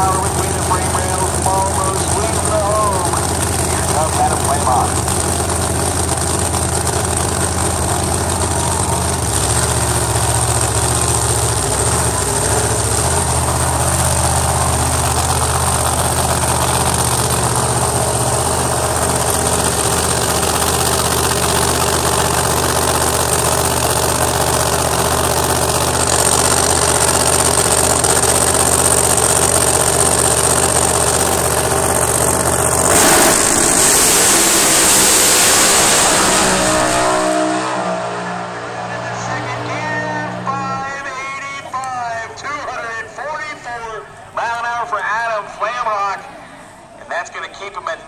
down with wind and rain. Shamrock, and that's going to keep them at